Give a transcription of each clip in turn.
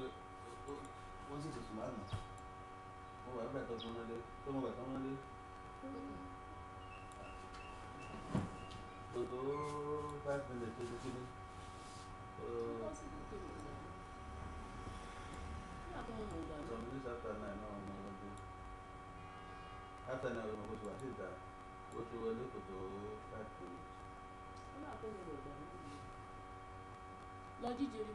pé wọ́n sì ti sùn lánàá mo wà bẹ́ẹ̀ tó tán lọ́lé tó mo wà tán lọ́lé. Tòtò five minutes tó ti kí ni. Some minutes after nine náà mo lọ dé. After nine mo ti wà sí ìta, mo ti wọlé five minutes. Lọ jíjẹ rí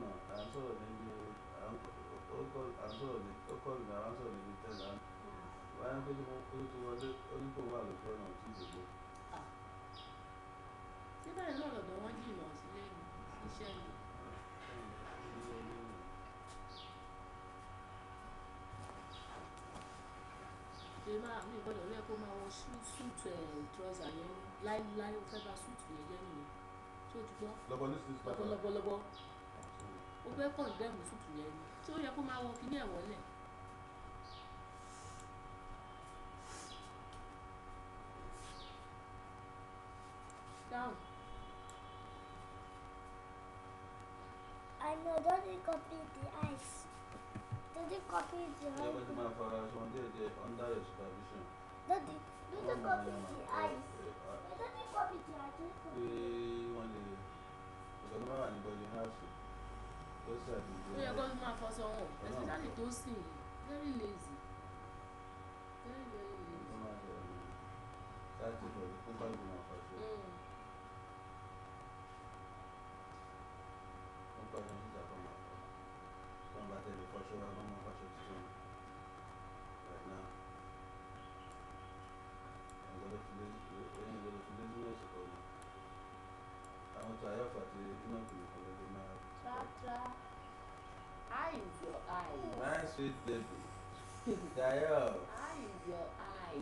lánàá à ń sọ̀rọ̀ níbi ó kọ́ à ń sọ̀rọ̀ ní ó kọ́ ìgbà à ń sọ̀rọ̀ níbi tẹ́lá wáyé pé kí wọ́n tó wọlé ó ní kó wà ló fẹ́ràn ojú ìdìbò. síbẹ̀ náà lọ́dọ̀ wọ́n jìnnà sílé iṣẹ́ mi. ṣe máa mi gbọ́dọ̀ rí ẹ kó máa wọ ṣúùtù ẹ̀ eh, trọ́sà yẹn láéláé ó fẹ́ bá ṣúùtù yẹn jẹ́ nìyẹn tó ti gbọ́ lọ́bọ̀lọ́bọ̀ ó fẹ́ kàn dẹ́mu sùtù yẹn ni tí ó yẹ kó máa wọ kíní ẹ̀ wọlé. down. I know, copy the ice. Don't copy the ice. Yeah, but my father is under the under the supervision. Don't don't copy the ice. Don't copy the ice. We want the. Because my one is going to have ó yẹ kó máa fọṣọ wọn especially tó sìn very lazy very very lazy. should the Dial.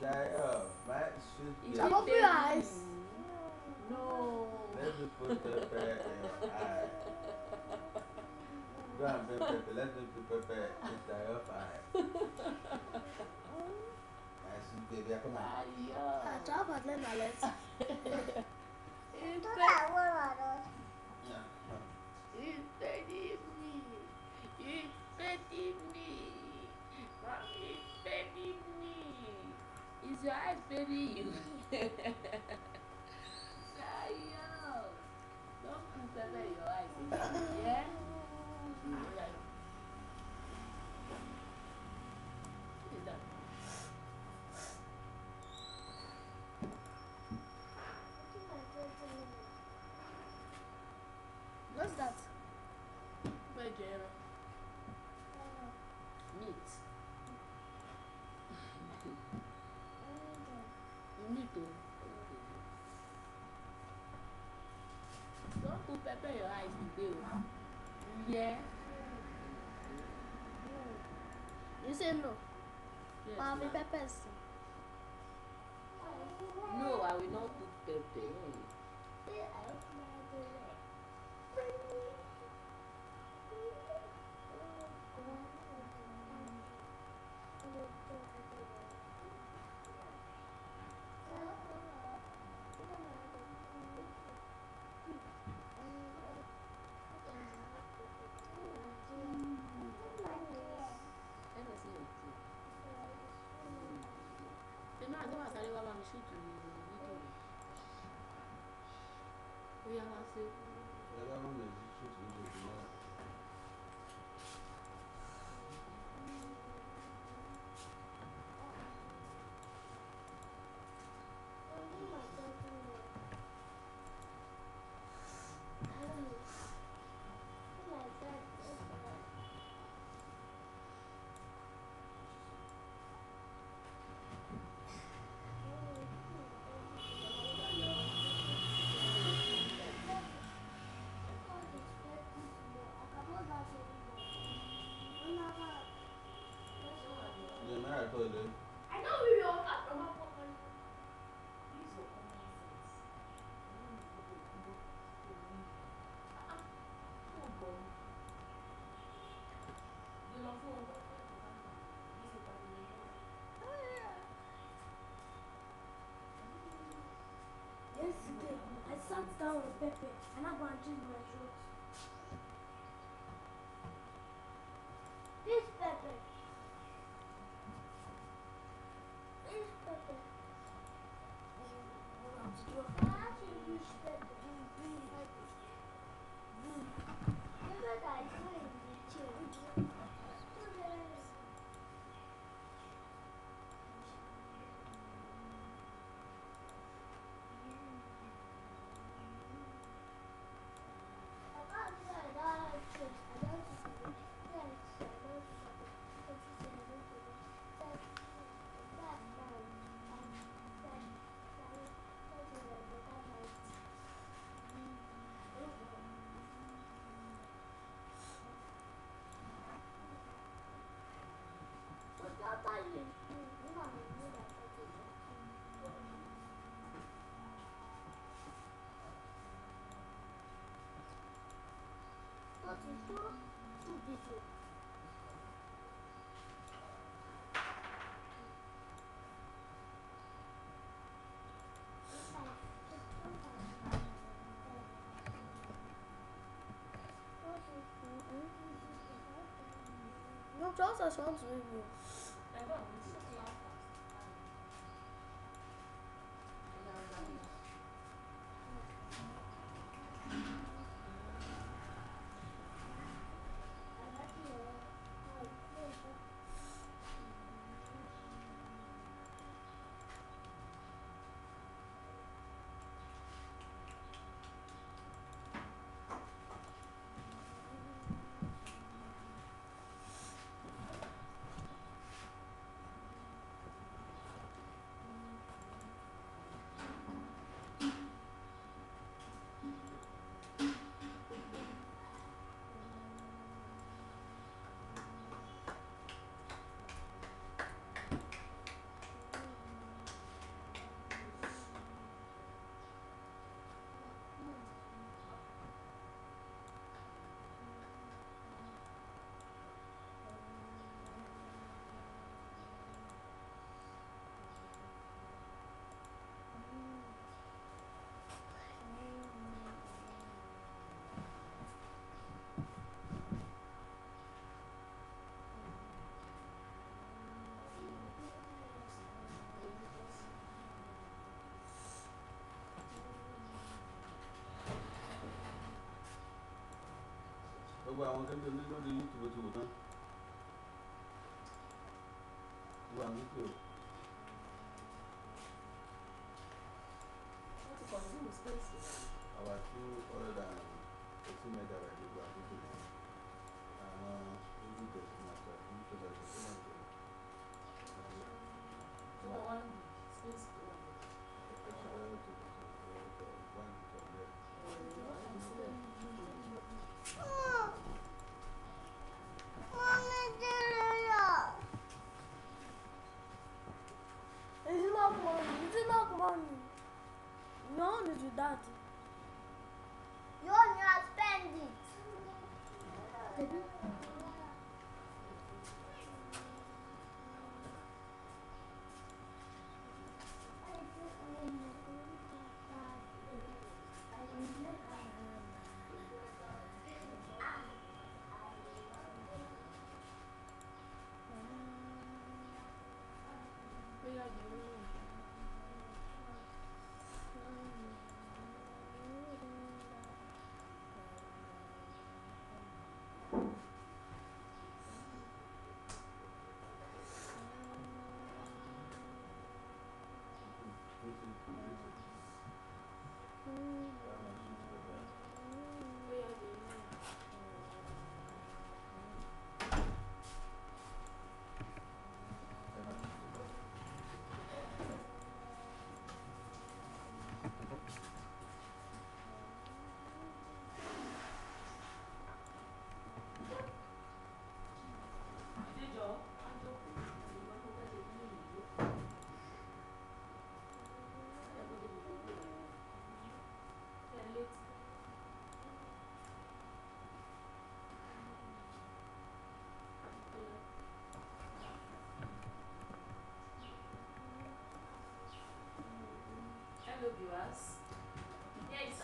Dial. Max should the Open your eyes. No. Let's just put that back in eye. Go on, baby, baby. Let's just put that back in Dial eye. Max should the Dial. Come on. Dial. I drop a little bit. Sai, é perigo. Sai, ó. Vamos cantar aí, ó. pepper your eyes today o yeah you say no yes, ma fi pepper si. no i will not put pepper. sáré wá bá plant down with pepper and I'm going to drink my juice. 你说，不读书。你早上什么作 gbogbo àwọn tó ń gbé lórí youtube ti tán gbogbo àwọn wípé o. our two hundred and eighty megabyte gbogbo àdúgbò yìí àwọn ojú tẹ̀sí máa ní tẹ̀sí máa tẹ̀. us. E é isso,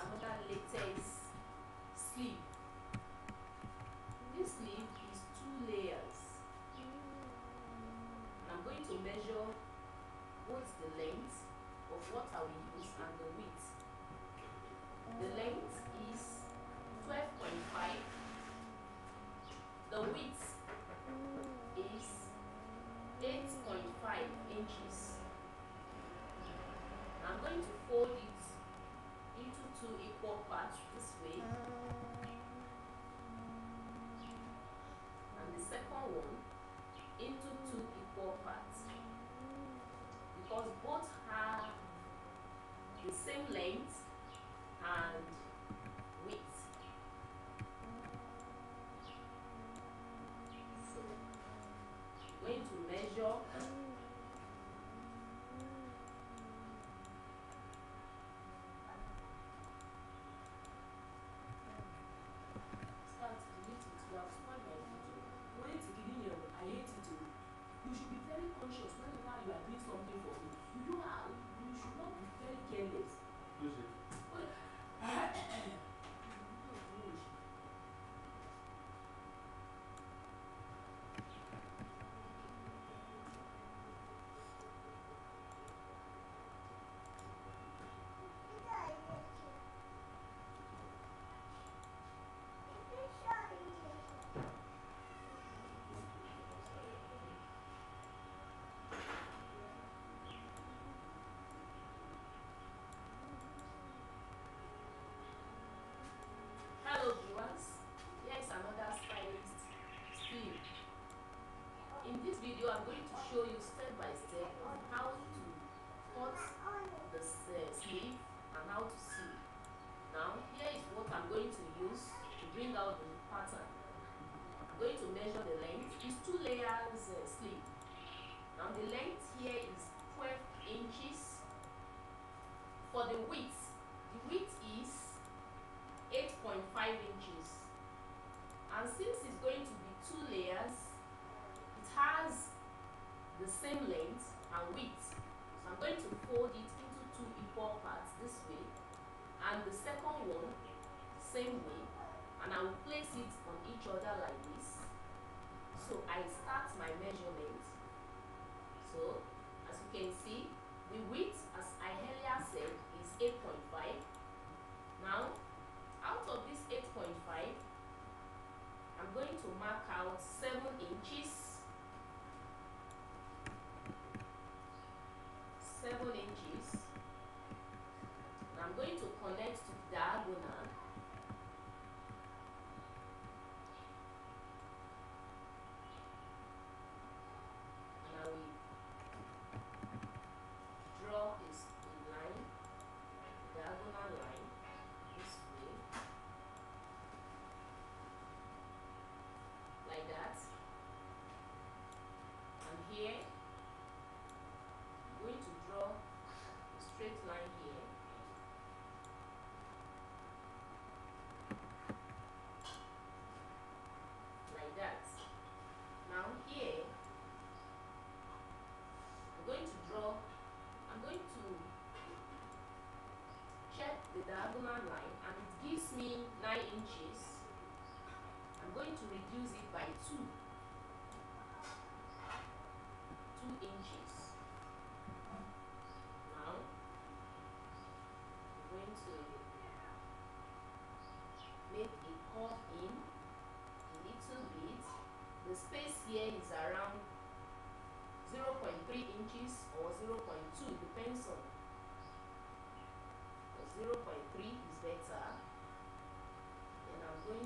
gives me 9 inches. I'm going to reduce it by 2. 2 inches. Now, I'm going to make a cut in a little bit. The space here is around 0 0.3 inches or 0 0.2, depends on 0.3 is better going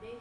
to make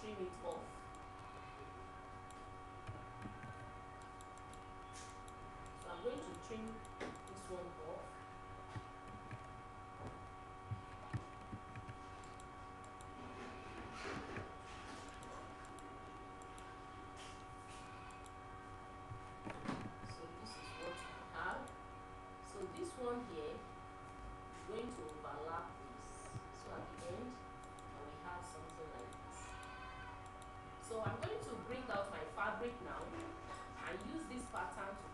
tree needs both. So I'm going to trim this one off. So this is what I have. So this one here is going to So I'm going to bring out my fabric now and use this pattern to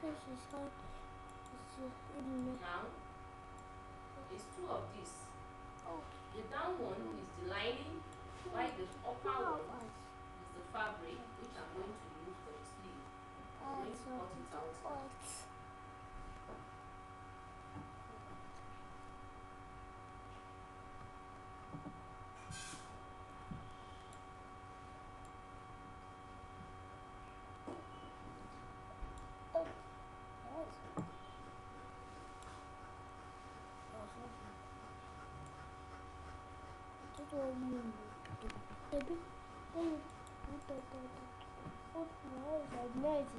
This is how it's in Now, it's two of these. Oh. The down one is the lining, while the upper one is the fabric, which I'm going to use for the sleeve. I'm going to cut it out. что они это вот это вот вот знаете,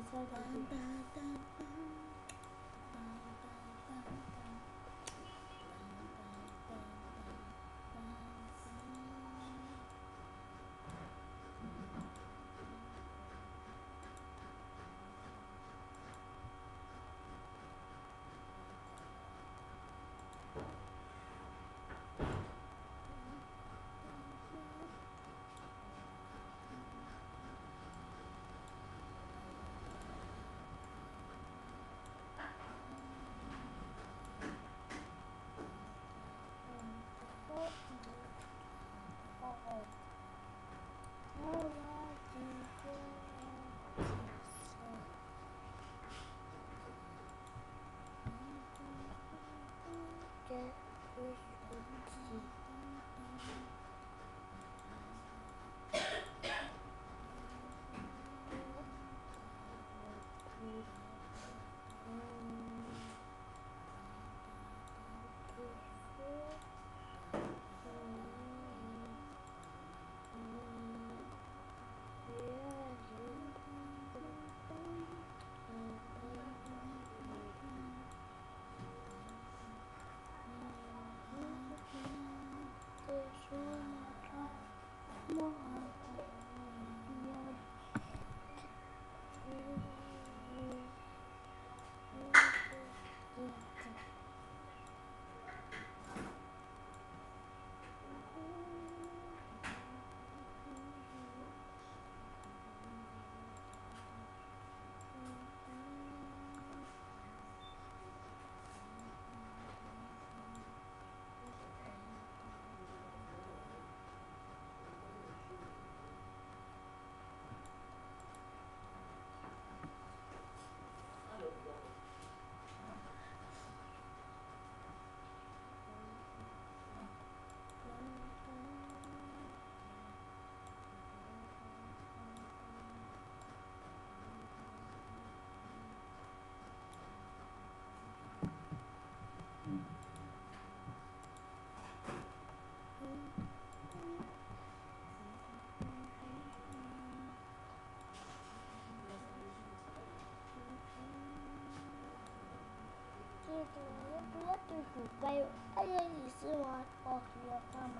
还有，还有，你是玩奥数的吗？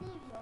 绿萍。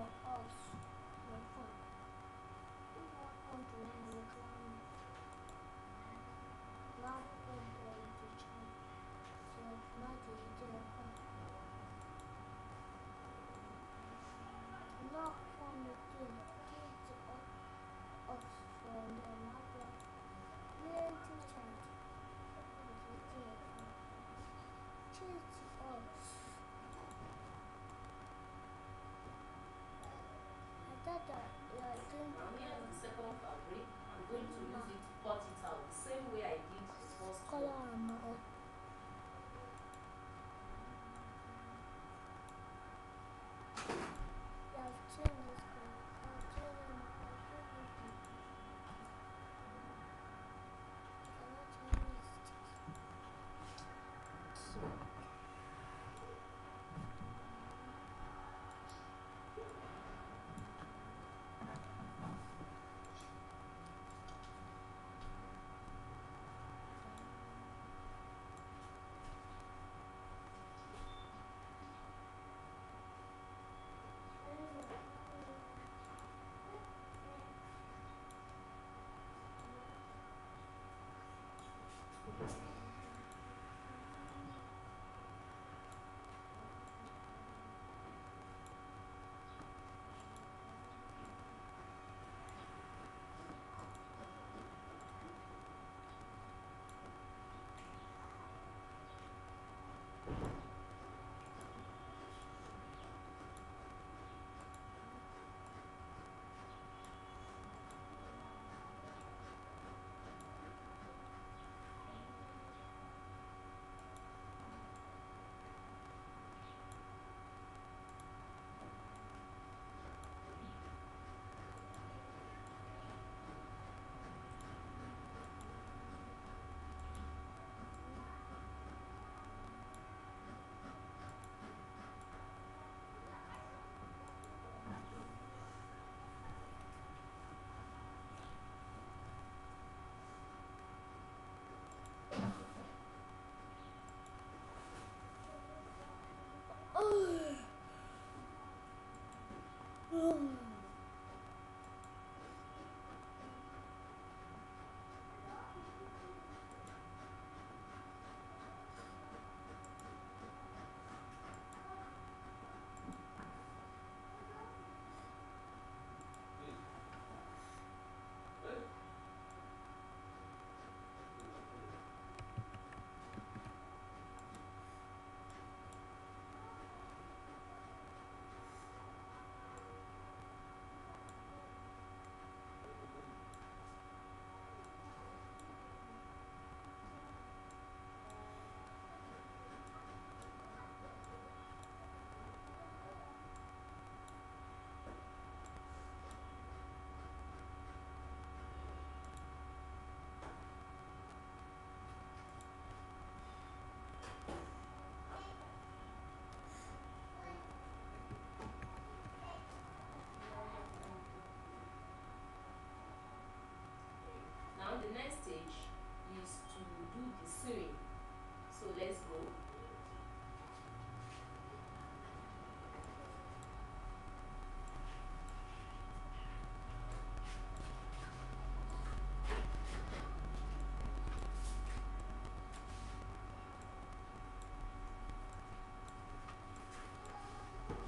going to use it, cut it out, the same way I did the first one. the next stage is to do the sewing. So let's go.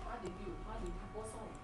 How did you, how did you, what's on?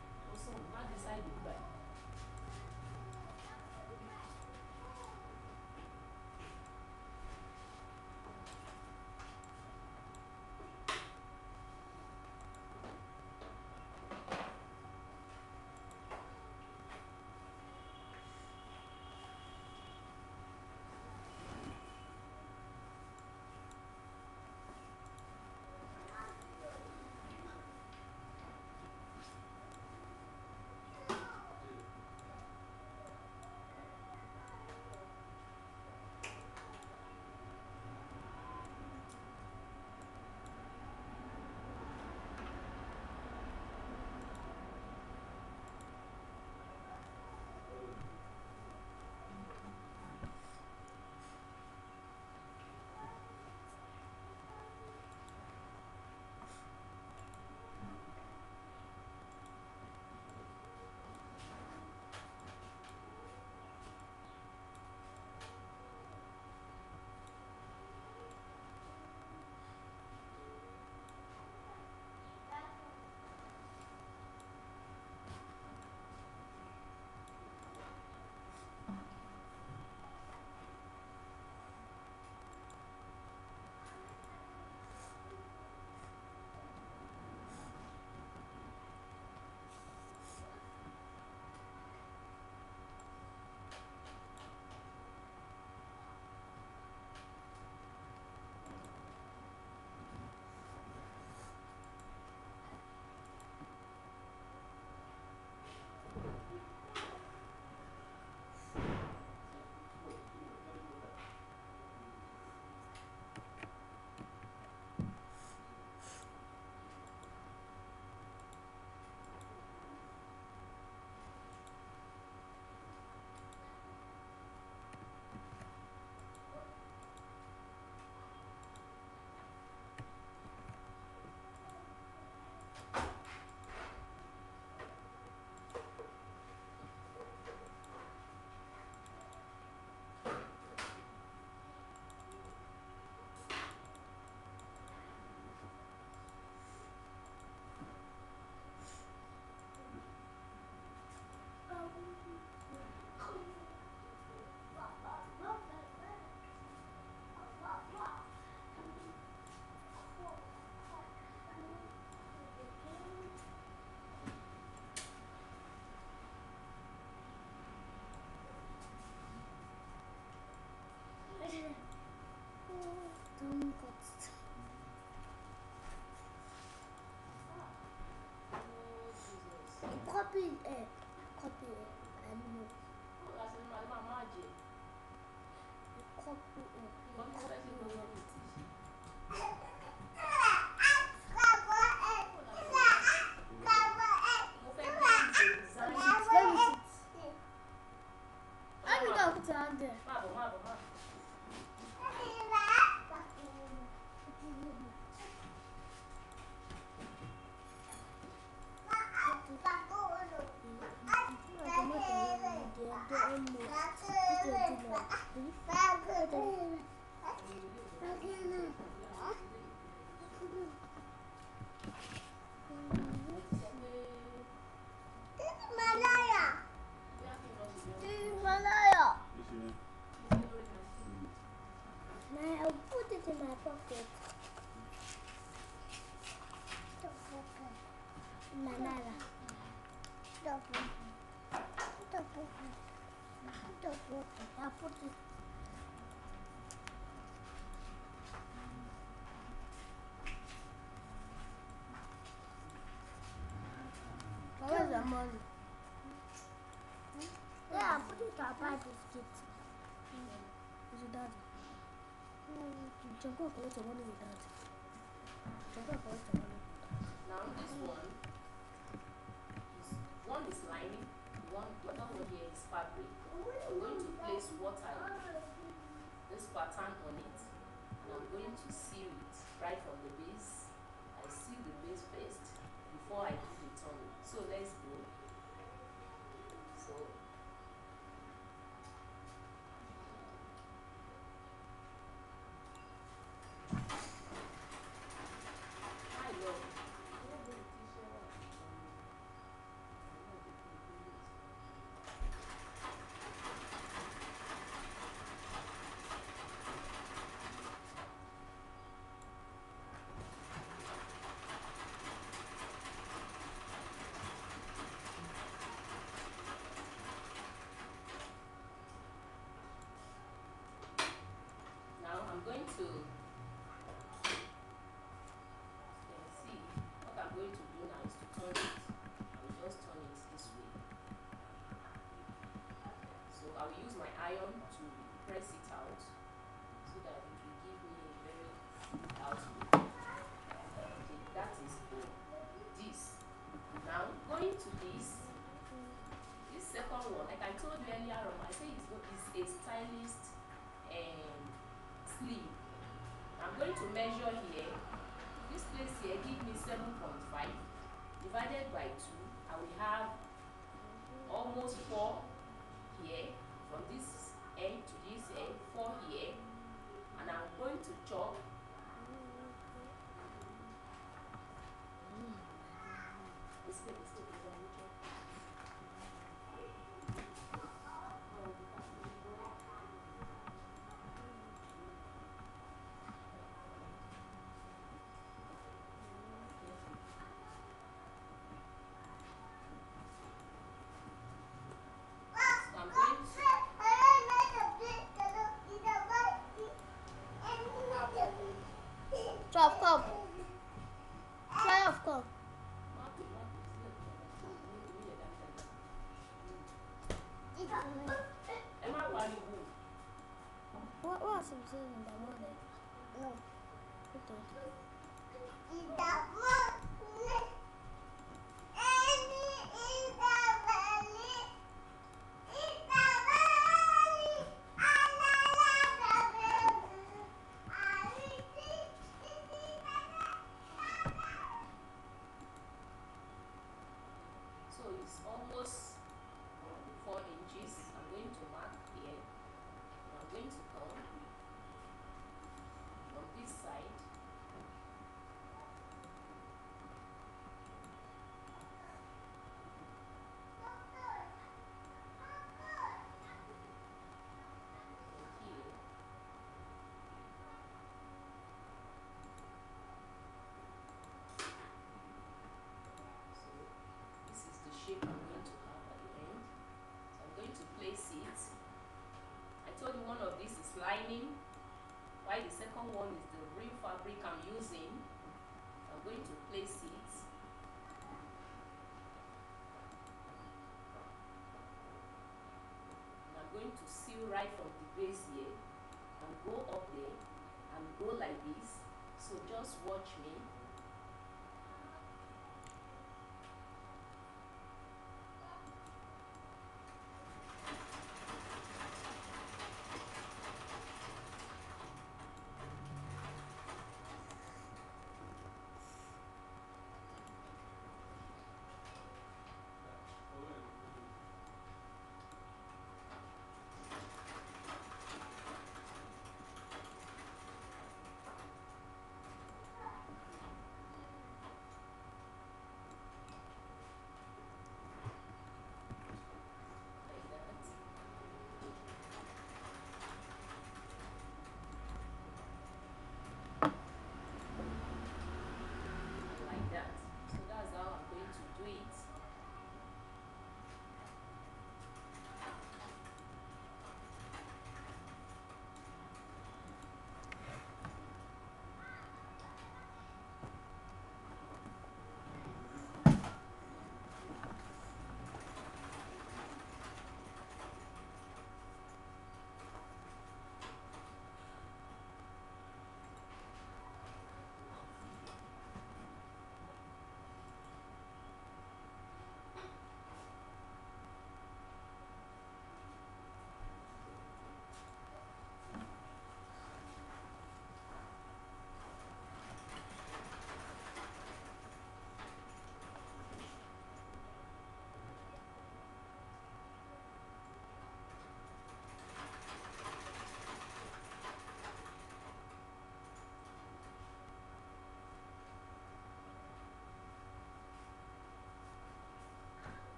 mano. É, por que tá pai biscuits? Ajudado. Tinha alguma coisa, mano, ajudado. Tinha alguma coisa, mano. Não, this one. One is lining, one, another here is fabric. I'm going to place what I this pattern on it and I'm going to seal it right from the base. I seal the base first before I do the tongue. So let's going to see what I'm going to do now is to turn it. I will just turn it this way. So I will use my iron to press it out so that it will give me a very good outlook. Okay, that is the, this. Now going to this, this second one, like I told you earlier on, I say it's, it's a stylist Firstly, I'm going to measure here. This place here gives me 7.5 divided by 2. I will have almost 4 to seal right from the base here and go up there and go like this so just watch me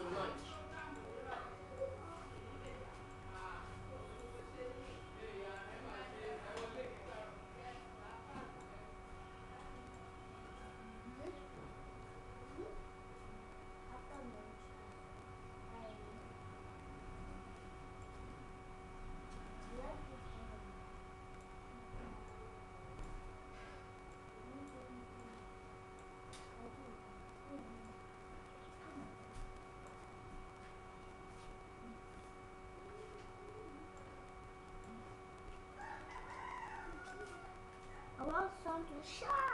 to the right. 下。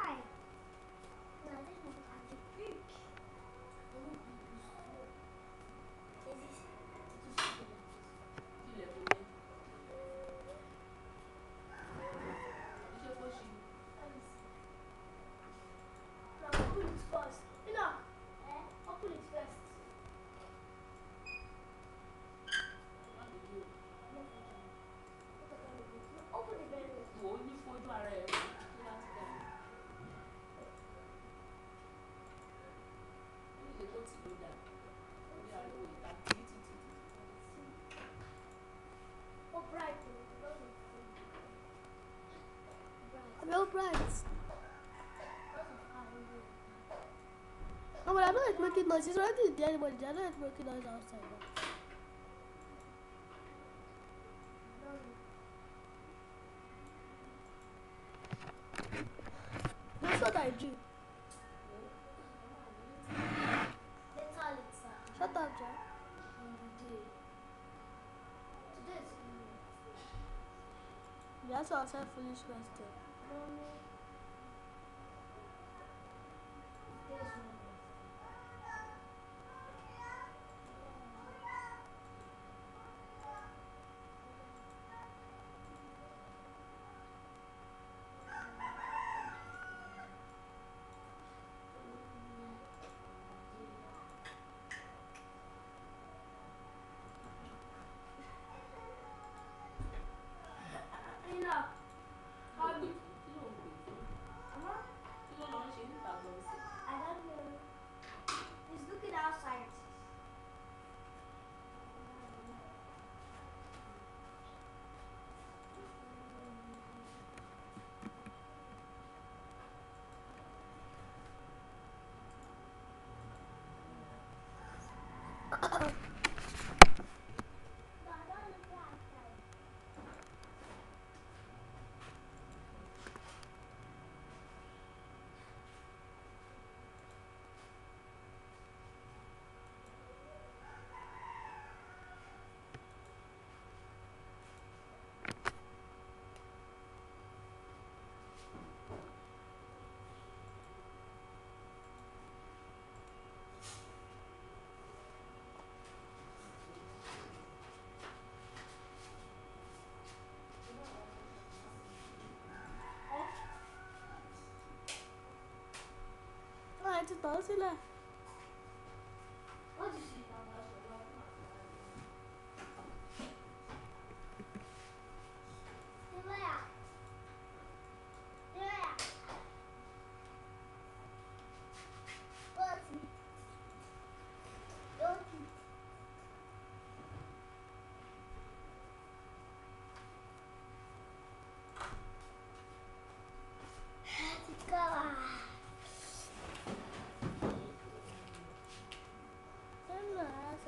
anche noi ci sono di dietro mangiare perché noi non siamo non so dai giù Biraz alsan full iş göster. Uh-oh. cho tớ xin là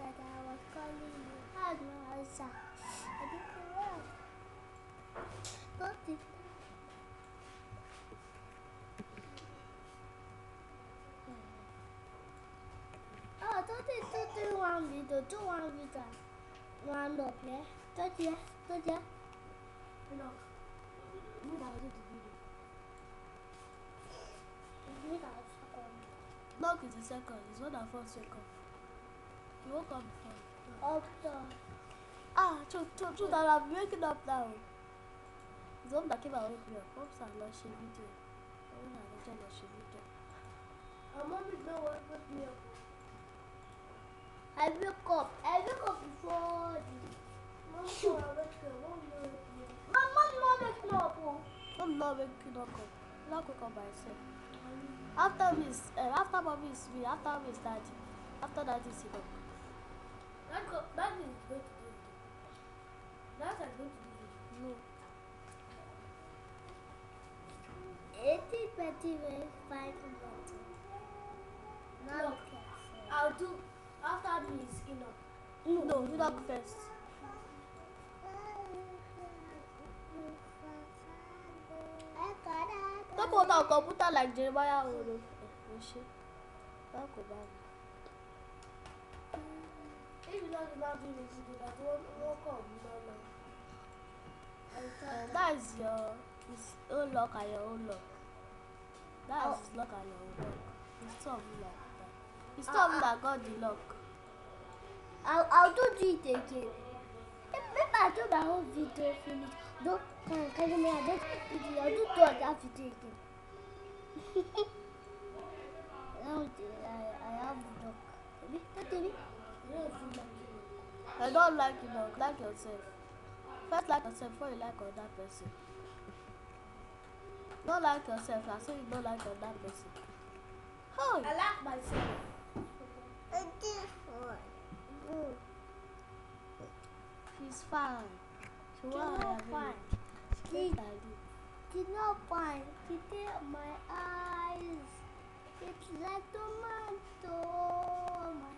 أبدا والقليل قد وزع أدكوات لطف Oh, don't they do, do one video, do one video. One look, yeah? Don't you? Don't you? No, Move out of the video. second. Look is the second, it's not the first second. Yok aptal. Aptal. Aa çok çok çok aramıyor ki aptal. Zondaki balık yok. Hop sarlaşıyor video. Onun ayrıca laşıyor video. Ama biz de bakmıyor. I woke up. I woke up before. Mama, mama, knock up. I'm not waking up. Knock up by myself. After this, uh, eh, after Mommy is me, after Miss Daddy, after that, is Enoch. That that is going That is going to do it. No. Everybody will find a bottle. Now no. I'll do after this enough. No, no, do that first. Talk about our computer like Jeremiah. Oh, no. Oh, shit. Talk about it. Um, that's your own luck and your own luck. That's oh. luck and your own luck. It's tough luck. It's tough ah, uh, ah. that got the luck. I'll, I'll do it again. Maybe I'll do my whole video finish. Don't can, can you make a video? I'll do two of that video again. now I, I have a dog. Baby, don't tell me. I don't like you, but like yourself. First like yourself before you like another person. Don't like yourself, I say you don't like another person. Oh, I like myself. I different. She's fine. She's won't fine. She's did not fine. She did my eyes. It's like tomato. Oh my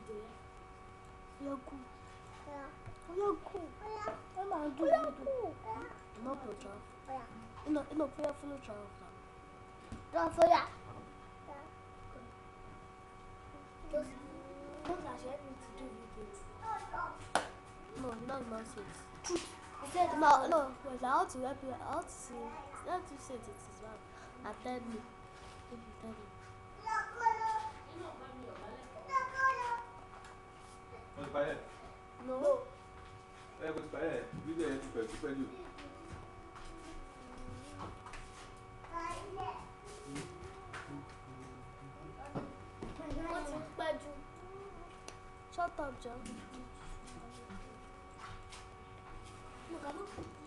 Yaku. Yaku. Mama, do No, I said no, no. to help you out to see, not to say it is well. I tell me, tell me. expire? É, vou expirar. O vídeo é super, super de. Shut up, John. Look, look.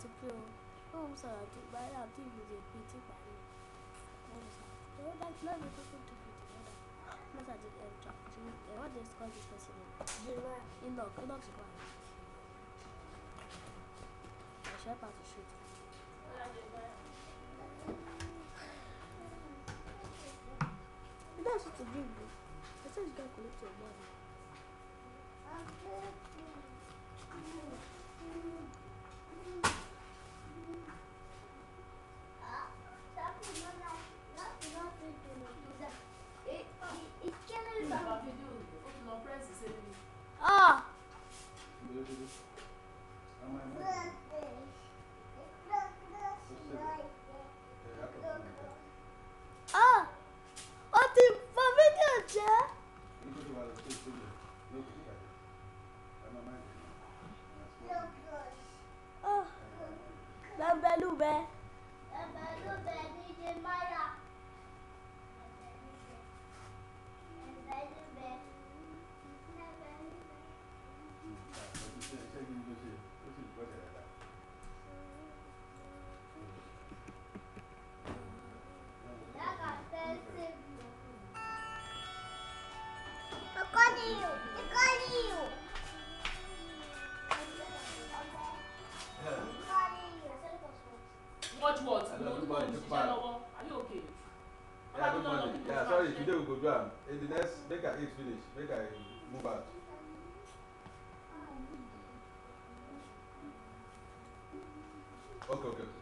set play o bóun sọ̀rọ̀ tó gba ẹ̀yà tó ìlú rẹ̀ tí parí bóun sọ̀rọ̀ tó ó dájú náà tó fi tì mọ́dà mọ́tà ti ẹ̀ tó ti ní ẹ̀ dé score this person in jẹ́rọ inlock inlock wà ní ẹ̀ṣẹ́ pàtó shoot. That's what to do. I said you gotta collect your money. Coco.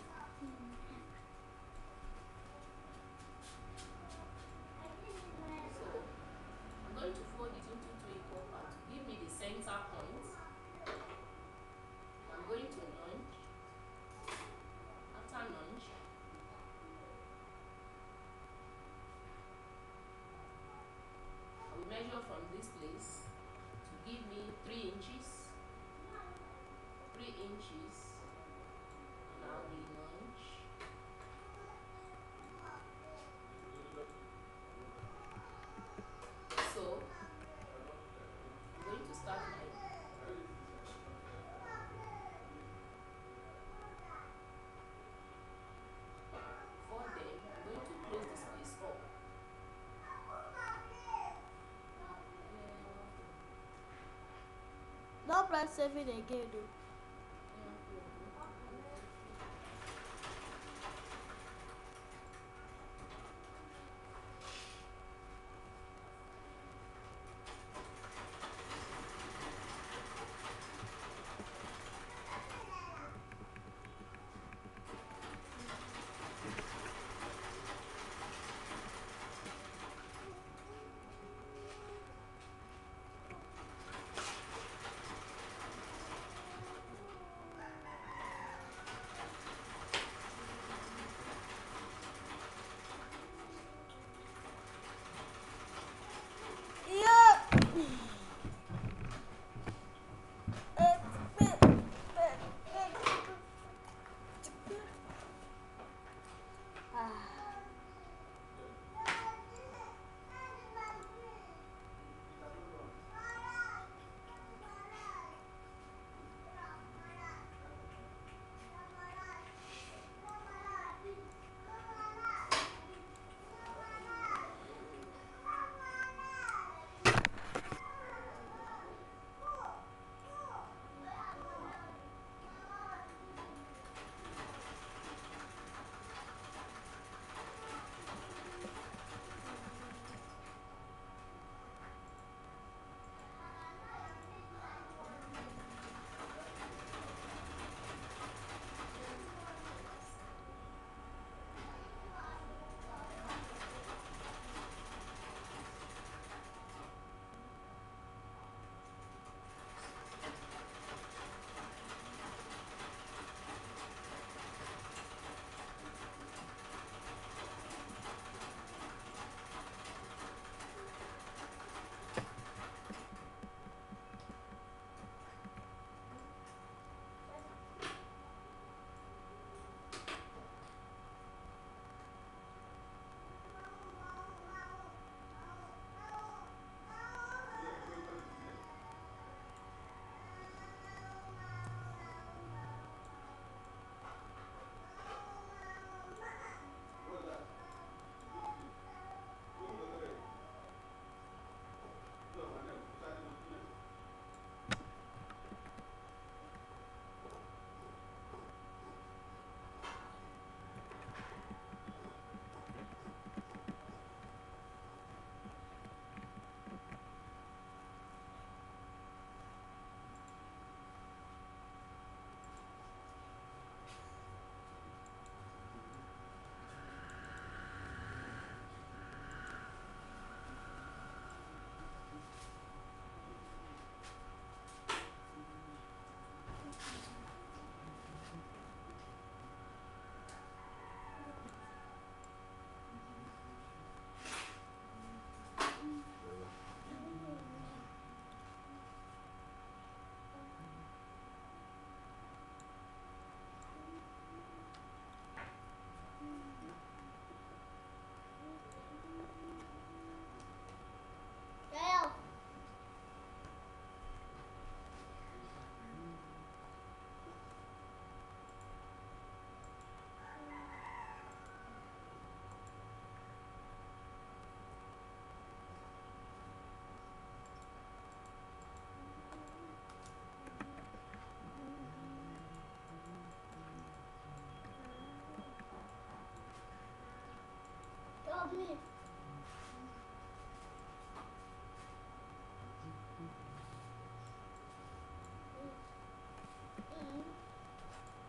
aprendiz navegante sou muito estagnante fodem muito preso dos países Não para ser vinegueiro.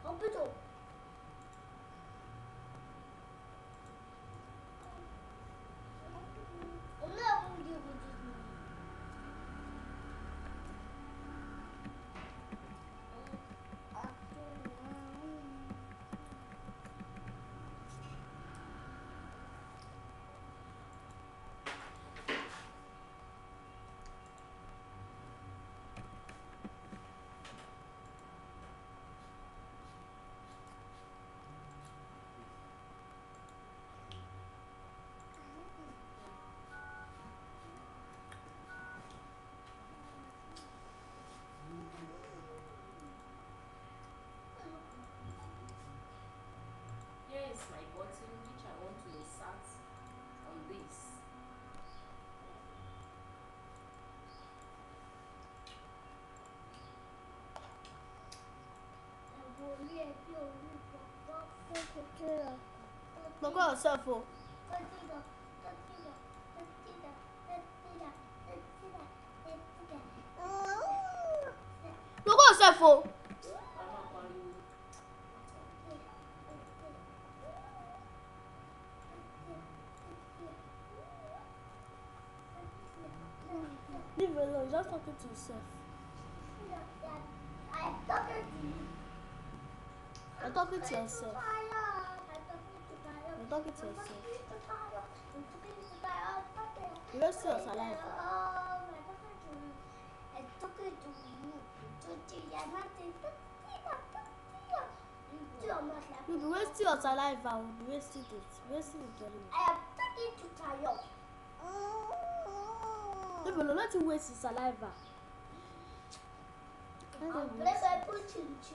아프죠 Pourquoi ça faut Pourquoi ça faut Leave it alone, just talking to yourself. Don't talk with yourself. Don't talk with yourself. alive. You be wasting your saliva, you be wasting it, wasting I am talking to Tayo. No, but not to waste his saliva. I put him to.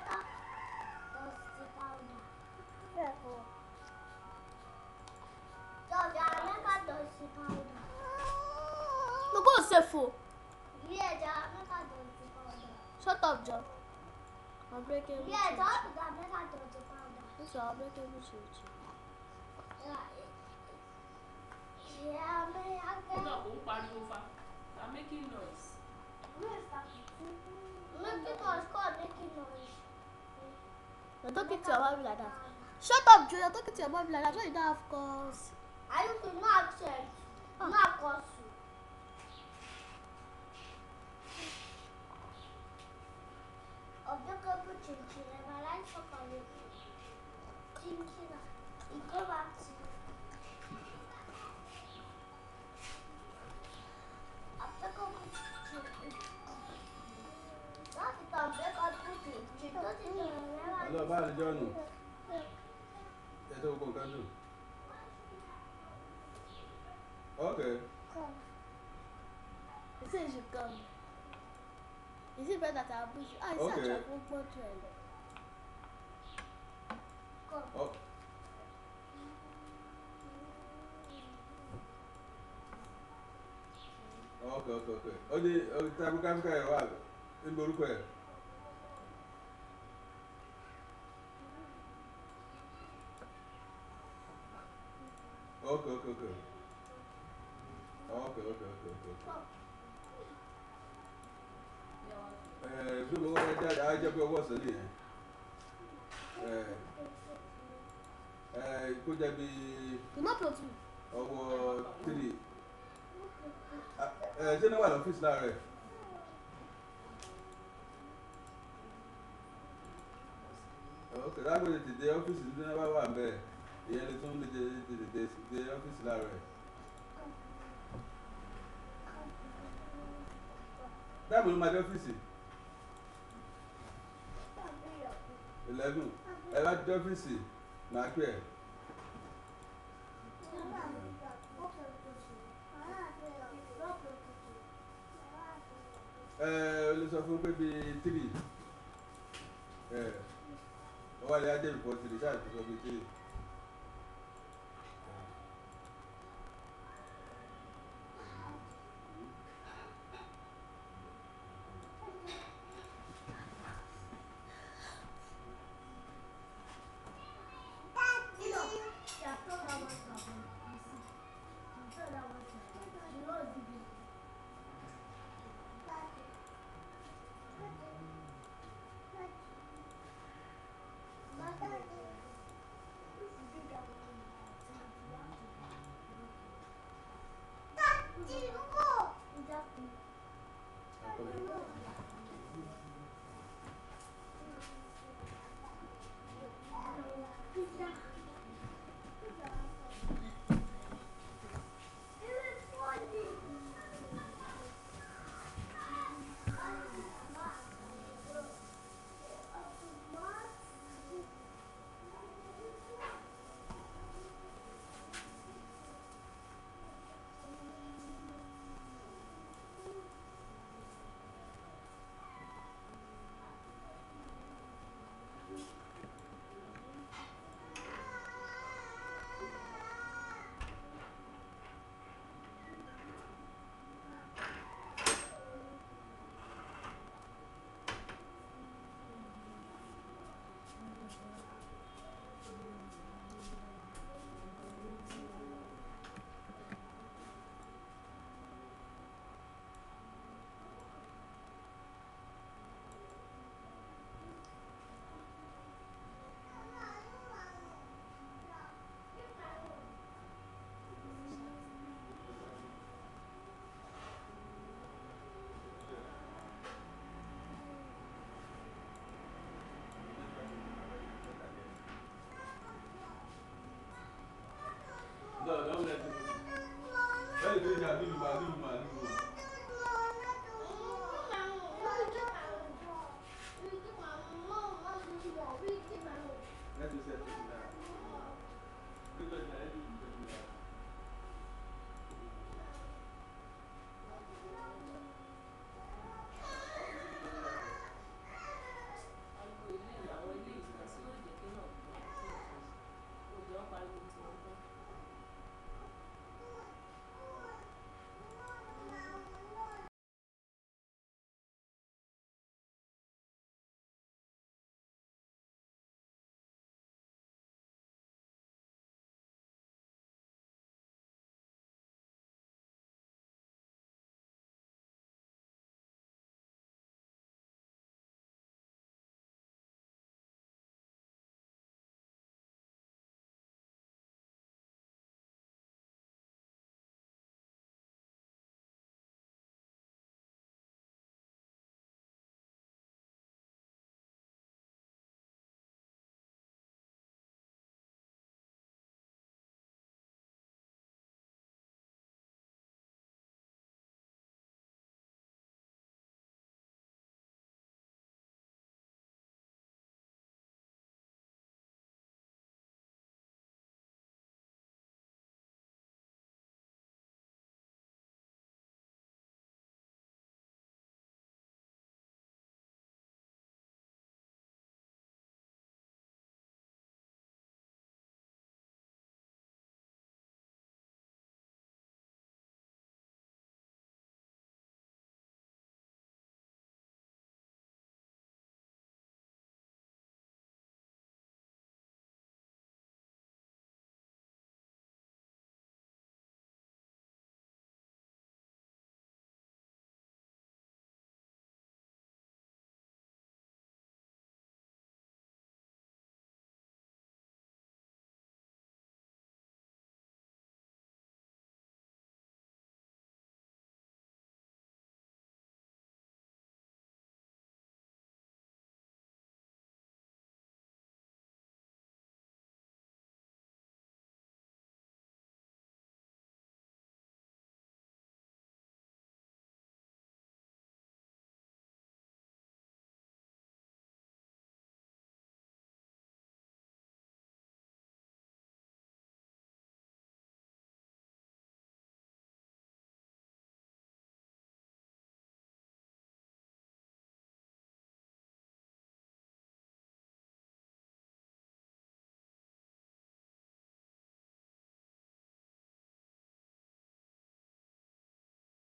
ake wuce ya za ku da ba ta ta ta ba so abu ta wuce wuce ya me aka na ko pariwo fa ta making noise making noise ko making noise you're talking to your mommy like that. Shut up, Joe. You're talking to your mommy like that. Joe, you don't have cause. I don't know accent. No accent. rubbish. Oh, it's okay. such a good bottle. Go. Oh. ọkọ ọkọ ọkọ ọ ní ọta kámíkà yẹn wà níbo orúkọ yẹn. ọkọ ọkọ ọkọ ọkọ ọkọ ọkọ ọkọ. tó lówó rẹ jáde á jẹ́ pé owó ọ̀sẹ̀ nìyẹn kó jẹ́ bí ọwọ́ tírì ṣé ní wà lọ́fíìsì láàárẹ̀. ọkẹ lágbèrè tètè ọ́fíìsì ní eleven ẹ bá dé ọ́fíìsì máa pẹ́ ẹ. ẹ o lè sọ fún pé bíi three ẹ ọwọ́ ilé ajé ìfọ̀ three ṣáà ti sọ bíi three.